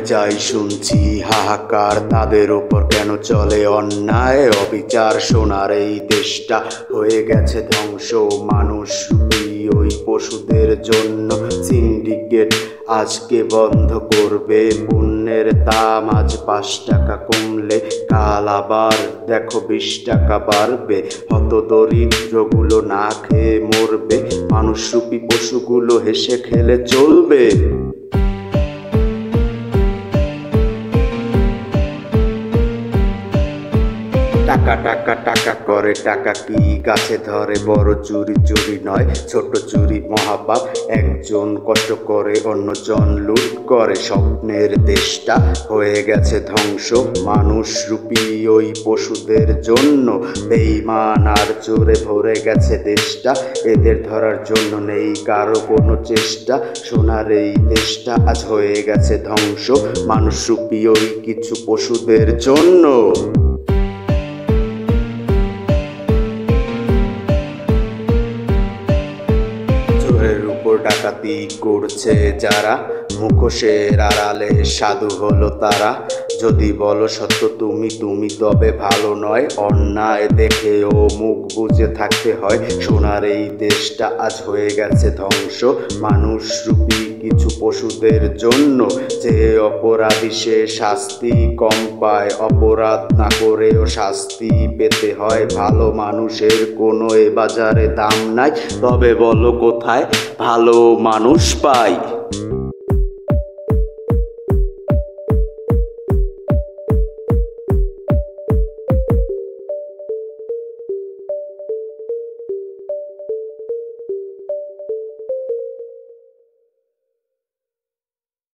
যাই শুনছি হাহাকার, তাদের উপর কেন চলে অন্যায়? অবিচার সোনার এই দেশটা হয়ে গেছে ধ্বংস। মানুষ ওই পশুদের জন্য সিন্ডিকেট আজকে বন্ধ করবে। পণ্যের দাম আজ পাঁচ টাকা কমলে কাল আবার দেখো বিশ টাকা বাড়বে। হত দরিদ্রগুলো না খেয়ে মরবে। মানুষরূপী পশুগুলো হেসে খেলে চলবে। টাকা টাকা টাকা করে টাকা কি গাছে ধরে? বড় চুরি চুরি নয়, ছোট চুরি মহাপাপ। একজন কষ্ট করে অন্যজন লুট করে। স্বপ্নের দেশটা হয়ে গেছে ধ্বংস। মানুষ রূপী ওই পশুদের জন্য বেইমান আর চোরে ভরে গেছে দেশটা। এদের ধরার জন্য নেই কারও কোনো চেষ্টা। সোনার এই দেশটা আজ হয়ে গেছে ধ্বংস। মানুষ রূপী ওই কিছু পশুদের জন্য ডাকাতি করছে যারা। মুখোশের আড়ালে সাধু হলো তারা। যদি বলো সত্য, তুমি তুমি তবে ভালো নয়। অন্যায় দেখে ও মুখ বুঝে থাকতে হয়। সোনার এই দেশটা আজ হয়ে গেছে ধ্বংস। মানুষ রূপী পশুদের জন্য যে অপরাধী সে শাস্তি কম পায়। অপরাধ না করেও শাস্তি পেতে হয়। ভালো মানুষের কোনো এ বাজারে দাম নাই। তবে বলো কোথায় ভালো মানুষ পাই?